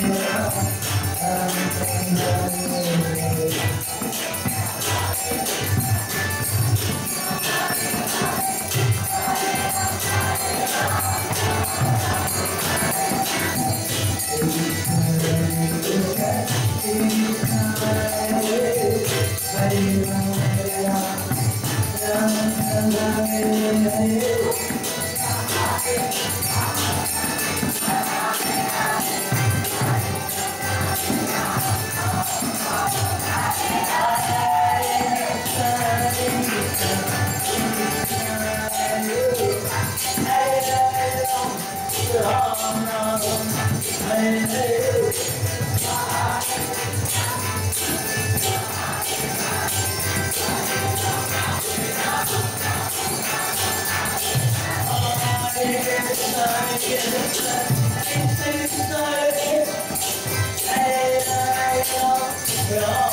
I'm Yeah.